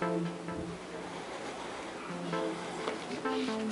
Thank you.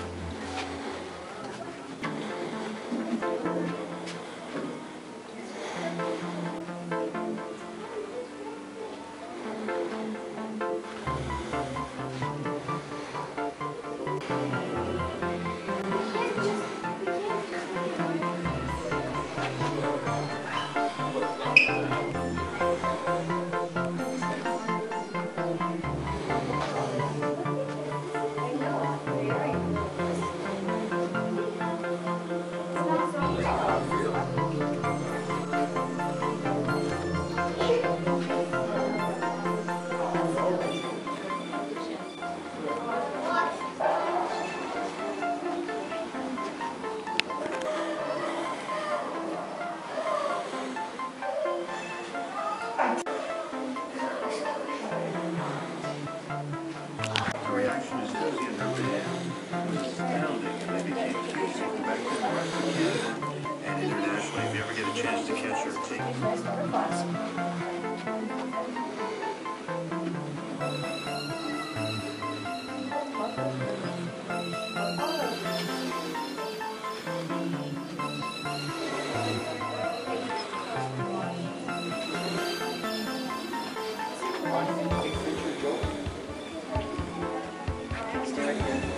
And internationally. If you ever get a chance to catch her, take picture, Joe. Just right here.